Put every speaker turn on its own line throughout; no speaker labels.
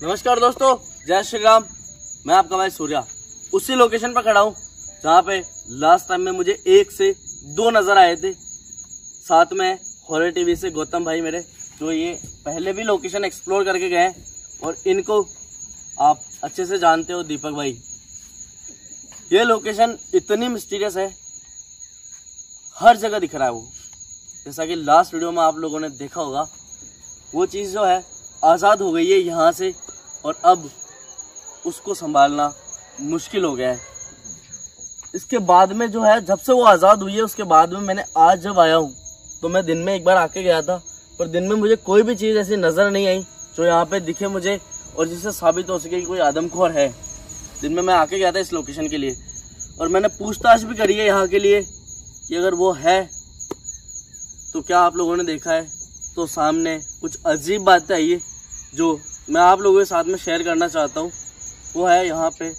नमस्कार दोस्तों, जय श्री राम। मैं आपका भाई सूर्या। उसी लोकेशन पर खड़ा हूँ, जहाँ पे लास्ट टाइम में मुझे एक से दो नज़र आए थे। साथ में हॉरर टीवी से गौतम भाई मेरे, जो ये पहले भी लोकेशन एक्सप्लोर करके गए हैं, और इनको आप अच्छे से जानते हो, दीपक भाई। ये लोकेशन इतनी मिस्टीरियस है, हर जगह दिख रहा है वो। जैसा कि लास्ट वीडियो में आप लोगों ने देखा होगा, वो चीज़ जो है आज़ाद हो गई है यहाँ से और अब उसको संभालना मुश्किल हो गया है। इसके बाद में जो है, जब से वो आज़ाद हुई है, उसके बाद में मैंने आज जब आया हूँ तो मैं दिन में एक बार आके गया था, पर दिन में मुझे कोई भी चीज़ ऐसी नज़र नहीं आई जो यहाँ पे दिखे मुझे और जिससे साबित हो सके कि कोई आदमखोर है। दिन में मैं आके गया था इस लोकेशन के लिए और मैंने पूछताछ भी करी है यहाँ के लिए कि अगर वो है तो क्या आप लोगों ने देखा है? तो सामने कुछ अजीब बातें आई है। जो मैं आप लोगों के साथ में शेयर करना चाहता हूँ, वो है यहाँ पे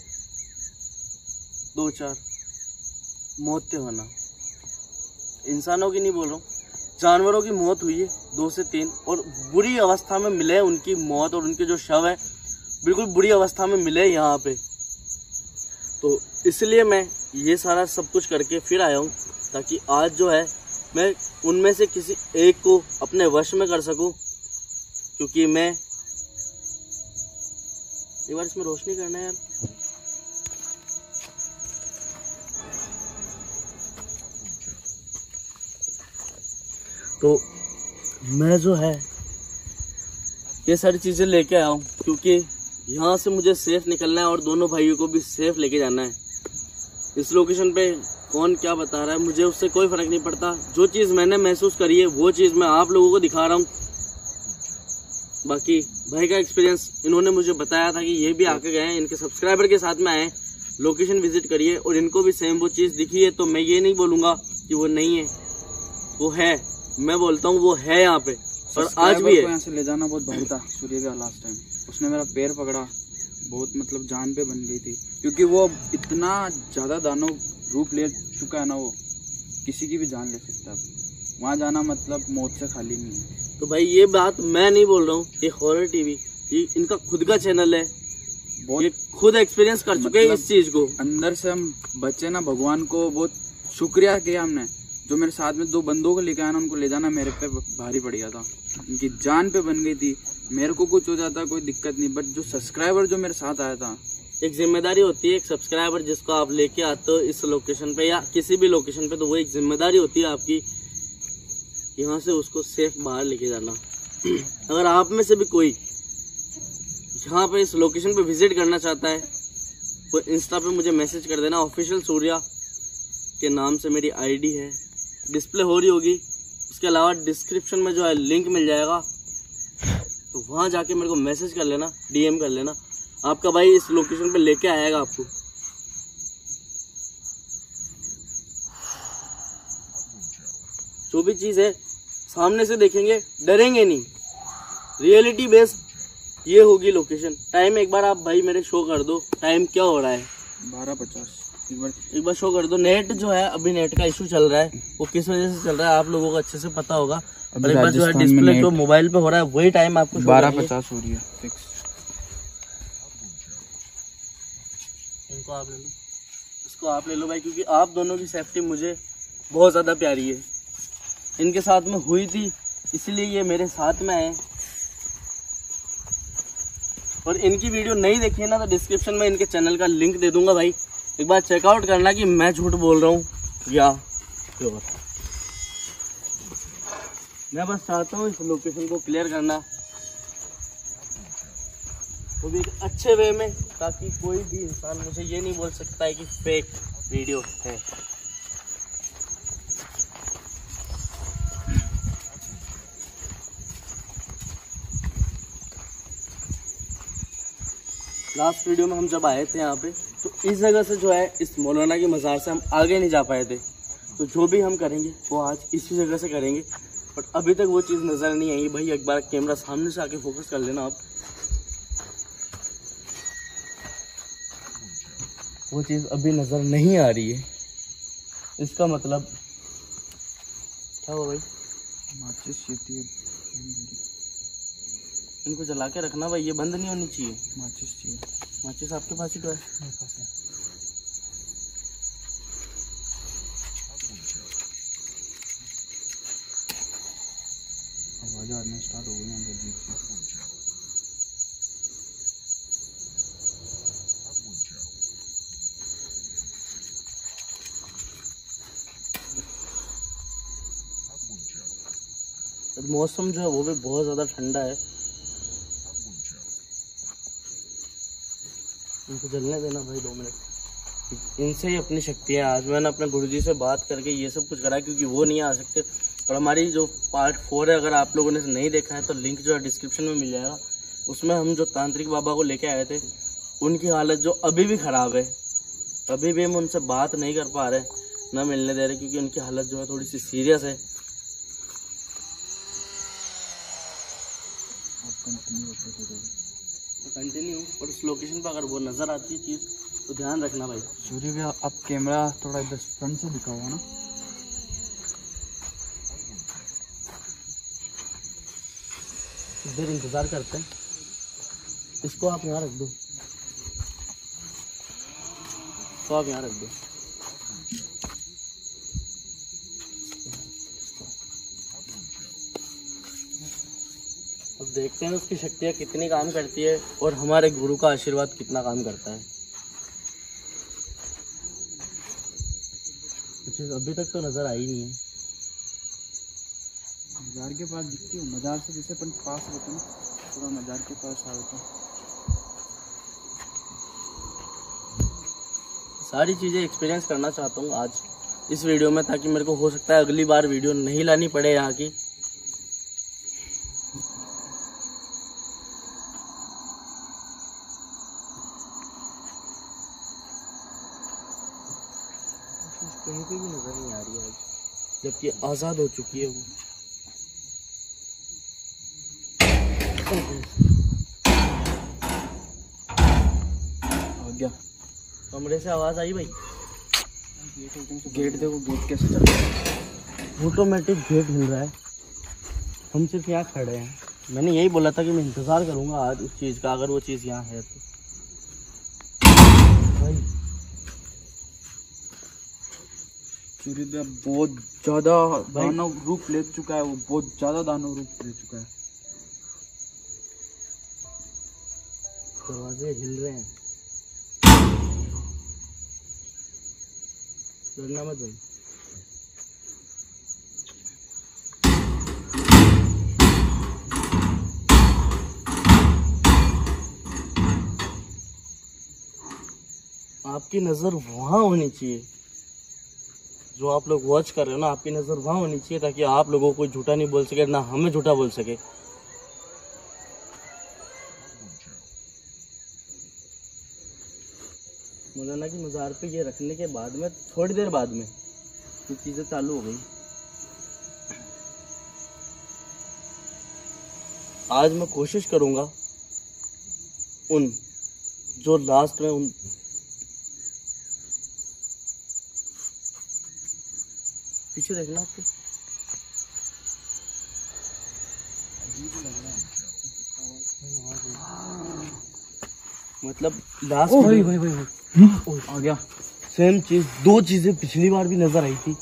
दो चार मौतें होना। इंसानों की नहीं बोल रहा हूँ, जानवरों की मौत हुई है, दो से तीन, और बुरी अवस्था में मिले उनकी मौत और उनके जो शव है, बिल्कुल बुरी अवस्था में मिले यहाँ पे। तो इसलिए मैं ये सारा सब कुछ करके फिर आया हूँ, ताकि आज जो है, मैं उनमें से किसी एक को अपने वश में कर सकूँ, क्योंकि मैं एक बार इसमें रोशनी करना है यार। तो मैं जो है, ये सारी चीज़ें लेके आया हूँ, क्योंकि यहाँ से मुझे सेफ़ निकलना है और दोनों भाइयों को भी सेफ़ लेके जाना है। इस लोकेशन पे कौन क्या बता रहा है, मुझे उससे कोई फ़र्क नहीं पड़ता। जो चीज़ मैंने महसूस करी है, वो चीज़ मैं आप लोगों को दिखा रहा हूँ। बाकी भाई का एक्सपीरियंस इन्होंने मुझे बताया था कि ये भी आके गए हैं इनके सब्सक्राइबर के साथ में आए लोकेशन विज़िट करिए और इनको भी सेम वो चीज़ दिखी है तो मैं ये नहीं बोलूँगा कि वो नहीं है। वो है। मैं बोलता हूँ वो है यहाँ पे। और आज भी है।
यहाँ से ले जाना बहुत भारी था सूर्य का लास्ट टाइम उसने मेरा पैर पकड़ा बहुत मतलब जान पे बन गई थी। क्योंकि वो इतना ज़्यादा दानव रूप ले चुका है ना वो किसी की भी जान ले सकता है। वहाँ जाना मतलब मौत से खाली नहीं है।
तो भाई ये बात मैं नहीं बोल रहा हूँ ये हॉरर टीवी ये इनका खुद का चैनल है।
बहुत
ये खुद एक्सपीरियंस कर चुके हैं
मतलब-
इस चीज़ को।
अंदर से हम बच्चे ना भगवान को बहुत शुक्रिया किया हमने। जो मेरे साथ में दो बंदों को लेके आया ना उनको ले जाना मेरे पे भारी पड़ गया था। उनकी जान पे बन गई थी। मेरे को कुछ हो जाता कोई दिक्कत नहीं। बट जो सब्सक्राइबर जो मेरे साथ आया था
एक ज़िम्मेदारी होती है एक सब्सक्राइबर जिसको आप लेके आते हो इस लोकेशन पे या किसी भी लोकेशन पे तो वो एक ज़िम्मेदारी होती है आपकी यहाँ से उसको सेफ़ बाहर लेके जाना। अगर आप में से भी कोई यहाँ पे इस लोकेशन पे विज़िट करना चाहता है वो इंस्टा पे मुझे मैसेज कर देना। ऑफिशियल सूर्या के नाम से मेरी आईडी है। डिस्प्ले हो रही होगी। उसके अलावा डिस्क्रिप्शन में जो है लिंक मिल जाएगा। तो वहाँ जाके मेरे को मैसेज कर लेना डीएम कर लेना। आपका भाई इस लोकेशन पे लेके आएगा आपको। जो भी चीज़ है सामने से देखेंगे डरेंगे नहीं। रियलिटी बेस्ड ये होगी लोकेशन टाइम एक बार आप भाई मेरे शो कर दो। टाइम क्या हो रहा है?
बारह पचास। एक बार
एक बार शो कर दो। नेट जो है अभी नेट का इशू चल रहा है। वो किस वजह से चल रहा है आप लोगों को अच्छे से पता होगा।
अभी
और एक बार जो है डिस्प्ले जो मोबाइल पे हो रहा है वही टाइम आपको
बारह पचास हो रही है फिक्स
इनको आप ले लो। इसको आप ले लो भाई क्योंकि आप दोनों की सेफ्टी मुझे बहुत ज़्यादा प्यारी है। इनके साथ में हुई थी, इसलिए ये मेरे साथ में आए। और इनकी वीडियो नहीं देखी है ना तो डिस्क्रिप्शन में इनके चैनल का लिंक दे दूँगा भाई। एक बार चेकआउट करना कि मैं झूठ बोल रहा हूँ या प्योर मैं बस चाहता हूँ इस लोकेशन को क्लियर करना। वो भी अच्छे वे में, ताकि कोई भी इंसान मुझे ये नहीं बोल सकता है कि फेक वीडियो है। लास्ट वीडियो में हम जब आए थे यहाँ पे तो इस जगह से जो है, इस मौलाना के मज़ार से हम आगे नहीं जा पाए थे। तो जो भी हम करेंगे, वो आज इसी जगह से करेंगे। बट अभी तक वो चीज़ नज़र नहीं आई। भाई, एक बार कैमरा सामने से आके फोकस कर लेना आप। वो चीज़ अभी नज़र नहीं आ रही है। इसका मतलब क्या हुआ भाई?
माचिस
इनको जला के रखना भाई ये बंद नहीं होनी चाहिए।
माचिस चाहिए।
माचिस आपके पास ही तो है।
मेरे पास है। आवाज़ आने स्टार्ट हो गई अजीब सी
मौसम जो है वो भी बहुत ज़्यादा ठंडा है। इनको जलने देना भाई दो मिनट। इनसे ही अपनी शक्ति है। आज मैंने अपने गुरुजी से बात करके ये सब कुछ करा क्योंकि वो नहीं आ सकते। और हमारी जो पार्ट फोर है, अगर आप लोगों ने नहीं देखा है तो लिंक जो है डिस्क्रिप्शन में मिल जाएगा। उसमें हम जो तांत्रिक बाबा को लेके आए थे, उनकी हालत जो अभी भी ख़राब है, अभी भी हम उनसे बात नहीं कर पा रहे, ना मिलने दे रहे, क्योंकि उनकी हालत जो है थोड़ी सी सीरियस है
आप कंटिन्यू करते थे
तो कंटिन्यू और उस लोकेशन पर अगर वो नज़र आती है चीज़ तो ध्यान रखना भाई।
सूर्य भैया आप कैमरा थोड़ा इधर फ्रंट से दिखाओ ना।
देर इंतज़ार करते हैं। इसको आप यहाँ रख दो। तो आप यहाँ रख दो। देखते हैं उसकी शक्तियाँ कितनी काम करती है और हमारे गुरु का आशीर्वाद कितना काम करता है। कुछ अभी तक तो नज़र आई नहीं है।
मजार के पास दिखती हूँ मजार से जैसे अपन पास रहते ना थोड़ा मजार के पास आ जाते
सारी चीज़ें एक्सपीरियंस करना चाहता हूँ आज इस वीडियो में ताकि मेरे को हो सकता है अगली बार वीडियो नहीं लानी पड़े यहाँ की कहीं पे भी नज़र नहीं आ रही है जबकि आज़ाद हो चुकी है वो।
गया
कमरे से आवाज़ आई भाई?
गेट देखो गेट कैसे चल रहा है।
ऑटोमेटिक गेट हिल रहा है। हम सिर्फ़ यहाँ खड़े हैं। मैंने यही बोला था कि मैं इंतज़ार करूँगा आज उस चीज़ का अगर वो चीज़ यहाँ है तो भाई
सूर्य बहुत ज़्यादा दानव रूप ले चुका है वो बहुत ज़्यादा दानव रूप ले चुका है।
दरवाजे हिल रहे हैं। डरना मत भाई। आपकी नज़र वहाँ होनी चाहिए। जो आप लोग वॉच कर रहे हो ना, आपकी नज़र वहाँ होनी चाहिए ताकि आप लोगों को झूठा नहीं बोल सके, ना हमें झूठा बोल सके। मौलाना की मज़ार पे ये रखने के बाद में, थोड़ी देर बाद में ये चीज़ें चालू हो गई। आज मैं कोशिश करूँगा उन, जो लास्ट में उन पीछे देखना आपके। मतलब लास्ट
भाई भाई भाई भाई आ गया।
सेम चीज़ दो चीज़ें पिछली बार भी नज़र आई थी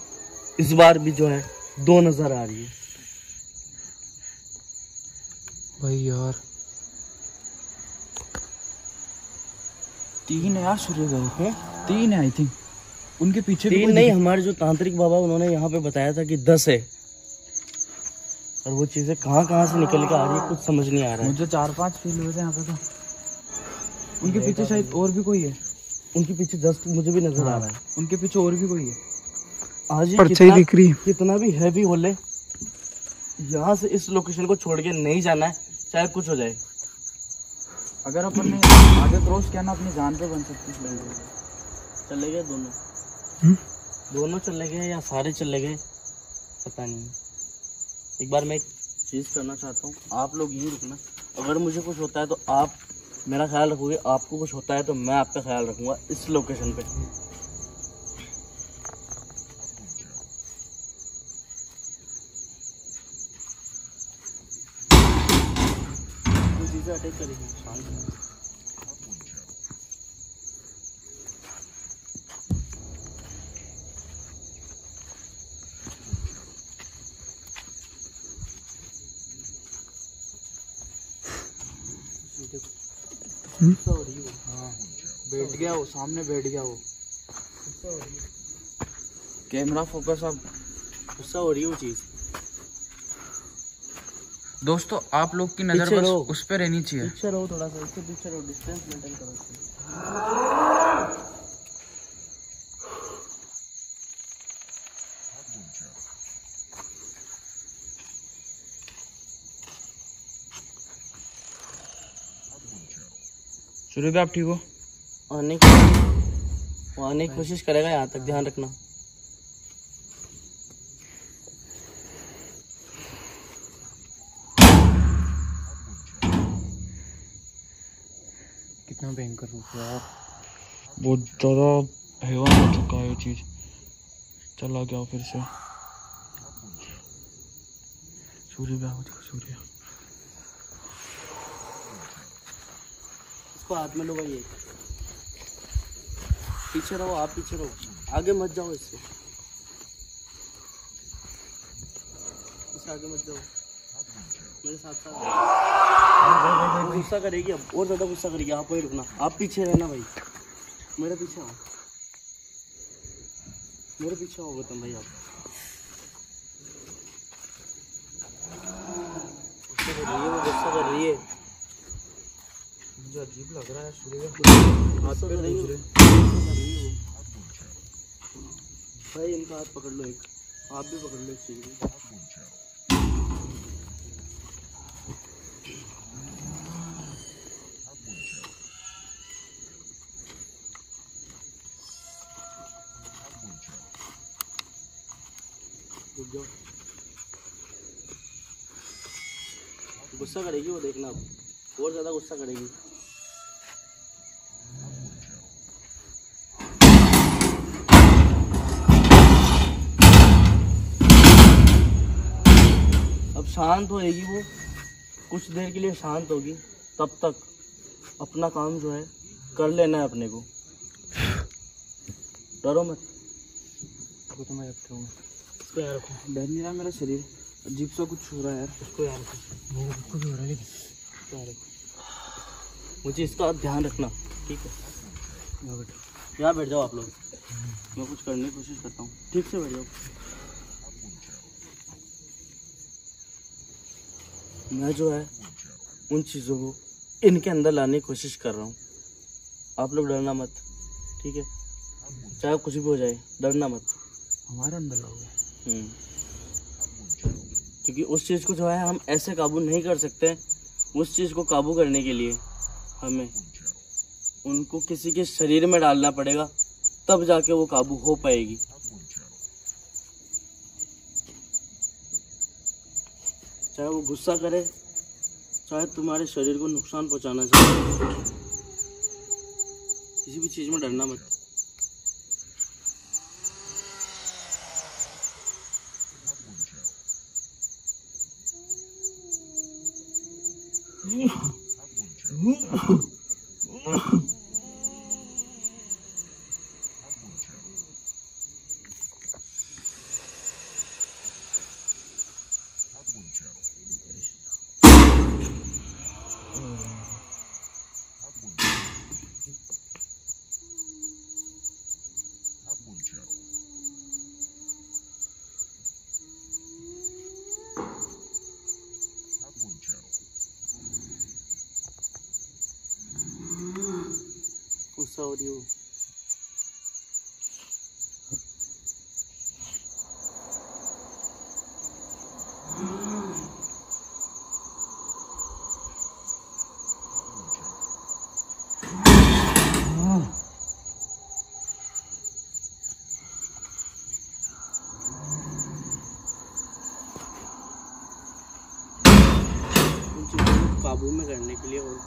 इस बार भी जो है दो नज़र आ रही है।
भाई यार। तीन है यार सूर्य भैया
हैं?
तीन है आई थिंक उनके पीछे
तीन नहीं हमारे जो तांत्रिक बाबा उन्होंने यहाँ पे बताया था कि दस है। और वो चीज़ें कहाँ कहाँ से निकल के आ रही है कुछ समझ नहीं आ रहा है।
मुझे चार पाँच फील हुए थे यहाँ पे तो। उनके पीछे शायद और भी कोई है?
उनके पीछे जस्ट मुझे भी नज़र आ रहा है।
उनके पीछे और भी कोई है?
आज ये कितना,
दिख रही है।
कितना भी हैवी होले यहाँ से इस लोकेशन को छोड़ के नहीं जाना है चाहे कुछ हो जाए।
अगर अपन ने आगे क्रॉस किया ना अपनी जान पे बन सकती है।
चले गए दोनों।
हम्म?
दोनों चले गए या सारे चले गए? पता नहीं। एक बार मैं एक चीज़ करना चाहता हूँ। आप लोग यहीं रुकना। अगर मुझे कुछ होता है तो आप मेरा ख्याल रखोगे। आपको कुछ होता है तो मैं आपका ख्याल रखूँगा इस लोकेशन पे। अटैक करेगी शांत रहो। देखो, गुस्सा हो रही है वो,
हाँ बैठ गया वो सामने बैठ गया
हो
कैमरा फोकस अब।
गुस्सा हो रही है वो चीज़।
दोस्तों आप लोग की नज़र बस उस पर रहनी चाहिए।
पीछे रहो थोड़ा सा इससे पीछे रहो डिस्टेंस मेंटेन करो
सूर्य भी आप ठीक हो?
आने की वो आने की कोशिश करेगा यहाँ तक ध्यान रखना।
कितना भयंकर रूप है यार। बहुत ज़्यादा हैवान हो चुका है ये चीज़। चला गया फिर से। सूर्य भी आओ सूर्य।
इसको हाथ में लो भाई ये पीछे रहो, आप पीछे रहो। आगे मत जाओ इससे। इससे आगे मत जाओ। मेरे साथ साथ गुस्सा करेगी अब, और ज़्यादा गुस्सा करेगी। आप वही रुकना। आप पीछे रहना भाई। मेरे पीछे आओ। मेरे पीछे आओ, गौतम भाई, आप। गुस्सा कर रही है वो गुस्सा कर रही है
मुझे अजीब लग रहा है सूर्य
हाथ
पे रहे।
भाई इनका हाथ पकड़ लो एक। आप भी पकड़ लो एक चीज़ रुक जाओ। गुस्सा करेगी वो देखना। अब और ज़्यादा गुस्सा करेगी। शांत होएगी वो। कुछ देर के लिए शांत होगी। तब तक अपना काम जो है कर लेना है अपने को। डरो मत।
को तो मैं रखता हूँ।
इसको यार रखो।
डर नहीं रहा मेरा शरीर। अजीब सा कुछ हो रहा है यार।
इसको यार रखो।
मेरे कुछ हो रहा है
यार मुझे इसका ध्यान रखना। ठीक है? यहाँ बैठ जाओ आप लोग। मैं कुछ करने की कोशिश करता हूँ। ठीक से बैठ जाओ। मैं जो है उन चीज़ों को इनके अंदर लाने की कोशिश कर रहा हूँ। आप लोग डरना मत ठीक है? चाहे कुछ भी हो जाए डरना मत।
हमारे अंदर लोग
हम्म। क्योंकि उस चीज़ को जो है हम ऐसे काबू नहीं कर सकते उस चीज़ को काबू करने के लिए हमें। उनको किसी के शरीर में डालना पड़ेगा तब जाके वो काबू हो पाएगी। चाहे वो गुस्सा करे, चाहे तुम्हारे शरीर को नुकसान पहुंचाना चाहे। किसी भी चीज़ में डरना मत। को काबू में करने के लिए और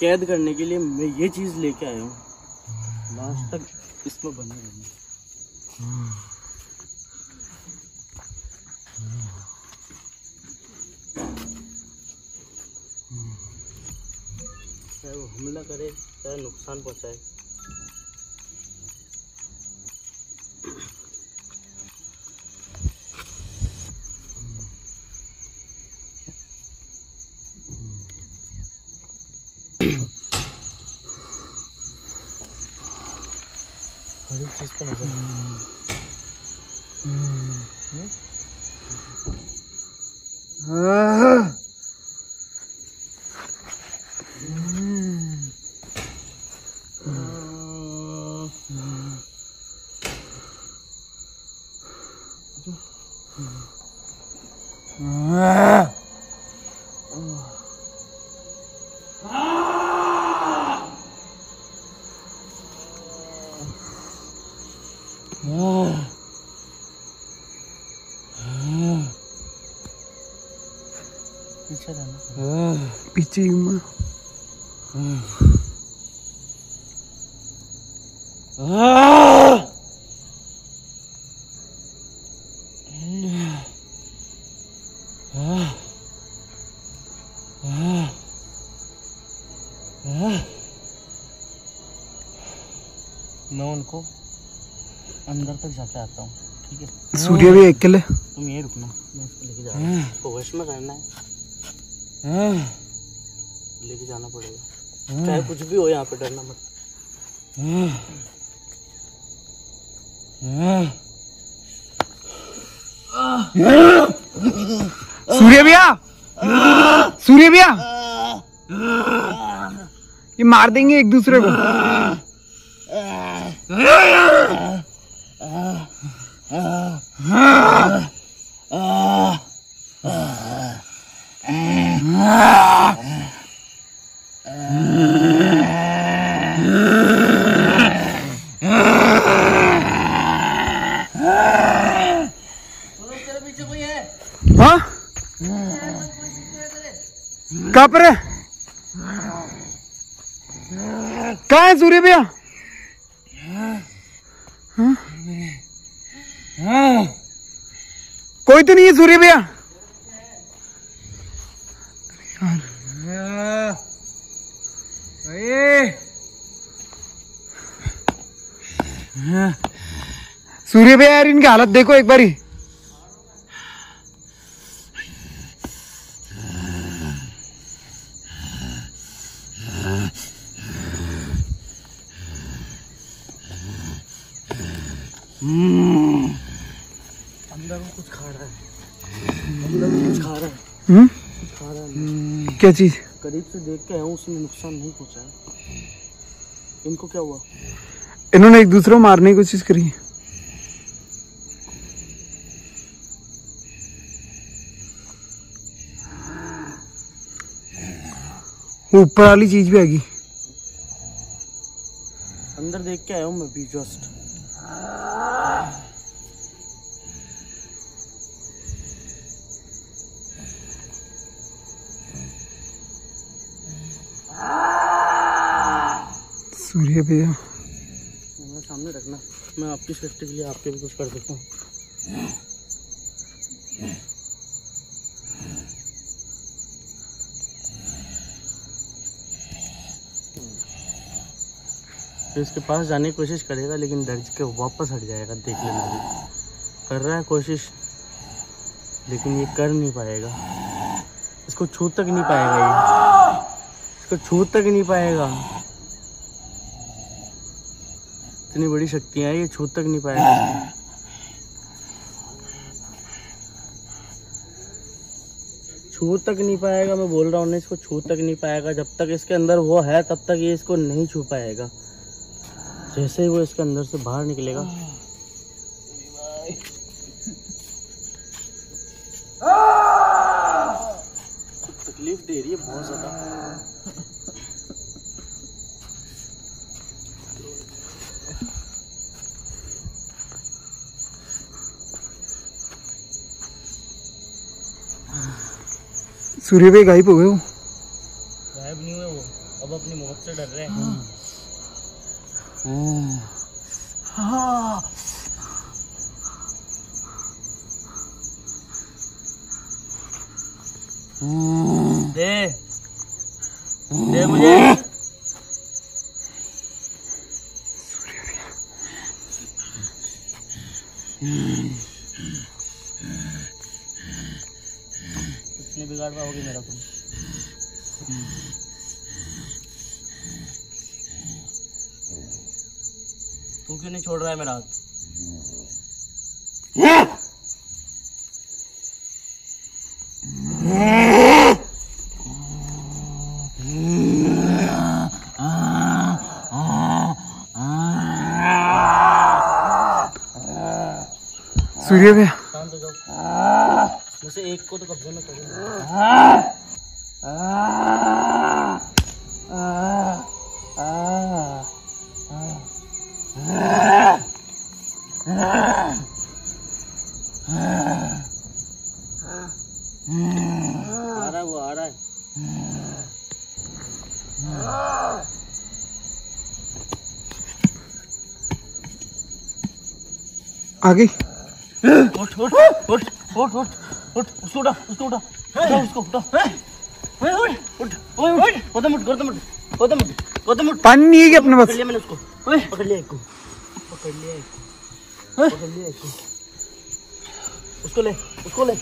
कैद करने के लिए मैं ये चीज़ लेके आया हूँ। लास्ट तक इसमें बने चाहे वो हमला करे चाहे नुकसान पहुँचाए। हर एक चीज़ पर नज़र पीछे
ही हूँ मैं
मैं उनको अंदर तक जाके आता हूँ ठीक है?
सूर्य भी अकेले
तुम यही रुकना मैं इसको लेके जा रहा हूँ। इसको वश में करना है। लेके जाना पड़ेगा। चाहे कुछ भी हो यहाँ पे डरना मत।
सूर्य भैया! सूर्य भैया! ये मार देंगे एक दूसरे को।
तेरे पीछे कोई है
हाँ कहाँ पर है कहाँ है सूर्य भैया? हाँ? कोई तो नहीं है सूर्य भैया? सूर्य भैया यार, इनकी हालत देखो एक बारी।
अंदर वो कुछ खा रहा है अंदर वो कुछ खा रहा है
हम्म।
कुछ खा रहा है
क्या चीज़?
करीब से देख के आया उसने नुकसान नहीं पहुँचाया। इनको क्या हुआ?
इन्होंने एक दूसरे को मारने की कोशिश करी। ऊपर वाली चीज़ भी आएगी
अंदर देख के आया हूँ मैं भी जस्ट
सूर्य भैया।
सामने रखना। मैं आपकी सेफ्टी के लिए आपके भी कुछ कर देता हूँ। तो इसके पास जाने की कोशिश करेगा, लेकिन डर के वापस हट जाएगा, देख लेना भी कर रहा है कोशिश, लेकिन ये कर नहीं पाएगा। इसको छू तक नहीं पाएगा ये। इसको छू तक नहीं पाएगा। इतनी बड़ी शक्तियाँ हैं, ये छू तक नहीं पाएगा। छू तक नहीं पाएगा, मैं बोल रहा हूँ इसको छू तक नहीं पाएगा। जब तक इसके अंदर वो है, तब तक ये इसको नहीं छू पाएगा। जैसे ही वो इसके अंदर से बाहर निकलेगा। तकलीफ़ दे रही है बहुत ज़्यादा।
सूर्य भाई गायब हो गए वो
गायब नहीं हुए वो। अब अपनी मौत से डर रहे हैं। हाँ। दे। दे मुझे। सूर्य छोड़ रहा है मेरा हाथ
सूर्य भैया
शांत हो जाओ मुझसे एक को तो कब्जे में करूँगा आ रहा है वो आ रहा है
आ गई।
उठ उठ उठ उठ उठ उठ उसको उठा उसको उठा। उठा उसको उठा। ओए ओए उठ ओए उठ। गौतम उठ गौतम उठ गौतम उठ गौतम उठ।
पानी नहीं है अपने
पकड़
पास
लिया मैंने उसको। ओए। पकड़ लिया एक को। पकड़ लिया एक को। पकड़ लिया एक को। उसको ले उसको ले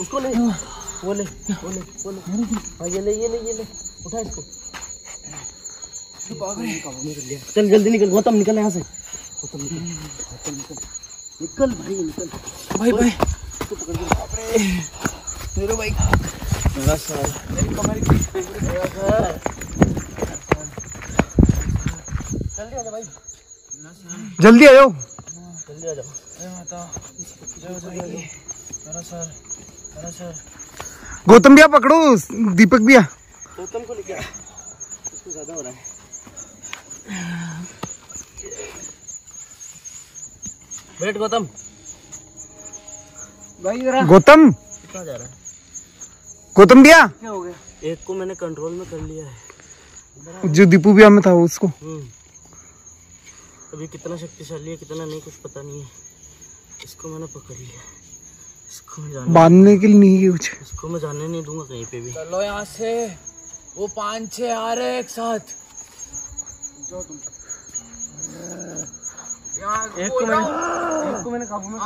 उसको ले। वो ले वो ले वो ले। हाँ ये ले ये ले ये ले। उठा इसको। चल जल्दी निकल गौतम निकल यहाँ से। गौतम निकल गौतम निकल। निकल भाई निकल।
भाई भाई।
उसको पकड़
मेरे भाई
मेरा सर
मेरी कमर की
मेरा सर जल्दी आ जा भाई।
जल्दी आ जाओ।
जल्दी आ जाओ।
जय माता जय मेरा सर मेरा सर।
गौतम भैया पकड़ो दीपक भैया।
गौतम को लेके आ। इसको ज़्यादा हो रहा है। बैठ गौतम।
भाई जरा।
गौतम?
कितना जा रहा है?
गौतम भैया?
क्या हो गया?
एक को मैंने कंट्रोल में कर लिया है।
जो दीपू भैया में था उसको।
हम्म। अभी कितना शक्तिशाली है कितना नहीं कुछ पता नहीं है। इसको मैंने पकड़ लिया इसको मैं जाने
बांधने के लिए नहीं है कुछ।
इसको मैं जाने नहीं दूँगा कहीं पे भी।
चलो यहाँ से। वो पाँच छह आ रहे एक साथ। जाओ तुम
एक को मैंने एक को मैंने काबू में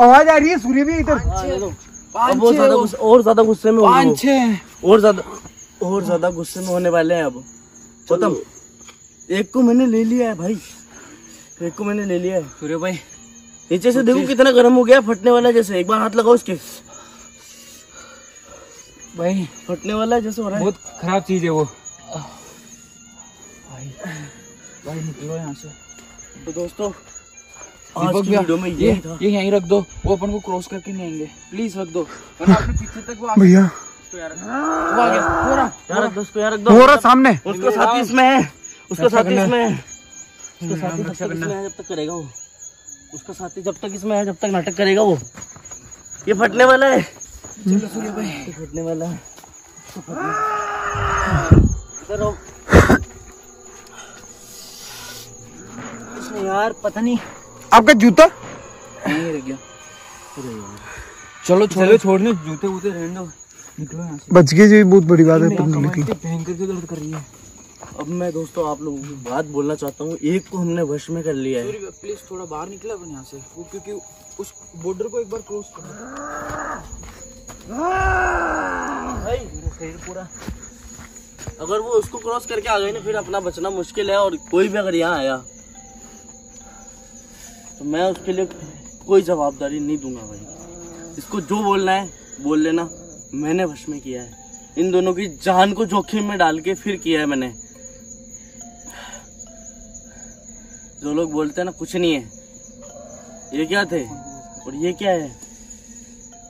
आवाज़ आ रही है सूर्य भी इधर।
अब वो ज़्यादा और ज़्यादा गुस्से में। और ज़्यादा और ज़्यादा गुस्से में होने वाले हैं अब। गौतम एक को मैंने ले लिया है भाई। एक को मैंने ले लिया है।
सूर्य भाई।
नीचे से देखो कितना गर्म हो गया फटने वाला जैसे। एक बार हाथ लगाओ उसके
भाई।
फटने वाला है जैसे हो रहा है।
बहुत खराब चीज़ है वो। भाई। भाई निकलो यहाँ से।
तो दोस्तों
दीपक
की
भैया ये
यही
ये यहीं रख दो वो अपन को क्रॉस करके नहीं आएँगे प्लीज़ रख दो। पीछे तक वो
भैया। हो रहा सामने।
उसका साथी इसमें है उसका साथी इसमें है। उसका साथी जब तक इसमें है। जब तक करेगा वो। उसका साथी जब तक इसमें है जब तक नाटक करेगा वो। ये फटने वाला है।
चलो सूर्य भाई।
फटने वाला है। यार पता नहीं
आपका जूता?
यहीं रह गया। चलो चलो छोड़ने जूते वूते रहने दो। निकलो यहाँ से।
बच गए जो बहुत बड़ी बात है
मेरी
पर निकली।
भयंकर की दर्द कर रही है?
अब मैं दोस्तों आप लोगों की बात बोलना चाहता हूँ एक को हमने वश में कर लिया है।
प्लीज़ थोड़ा बाहर निकला अपन यहाँ से। वो क्योंकि उस बॉर्डर को एक बार क्रॉस कर
भाई शरीर पूरा। अगर वो उसको क्रॉस करके आ गए ना फिर अपना बचना मुश्किल है और कोई भी अगर यहाँ आया तो मैं उसके लिए कोई जवाबदारी नहीं दूँगा भाई। इसको जो बोलना है, बोल लेना। मैंने वश में किया है। इन दोनों की जान को जोखिम में डाल के फिर किया है मैंने। जो लोग बोलते हैं ना, कुछ नहीं है। ये क्या थे? और ये क्या है?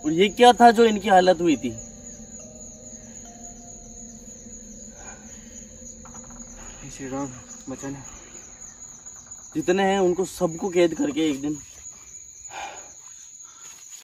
और ये क्या था जो इनकी हालत हुई थी?
श्री राम बचाने
जितने हैं उनको सबको कैद करके एक दिन